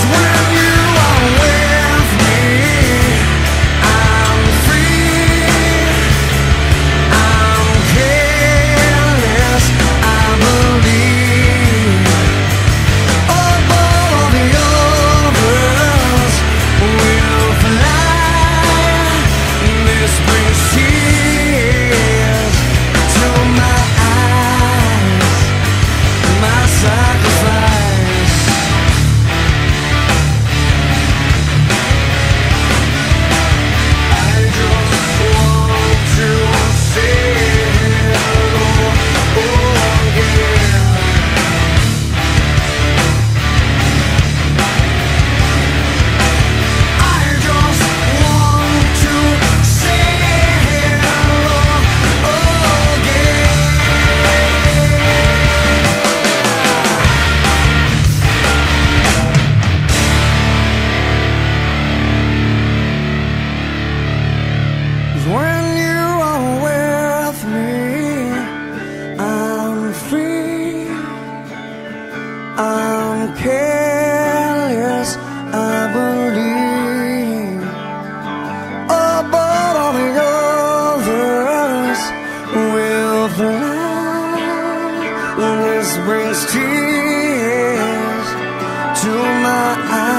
is where careless, I believe. Oh, but all the others will fly. This brings tears to my eyes.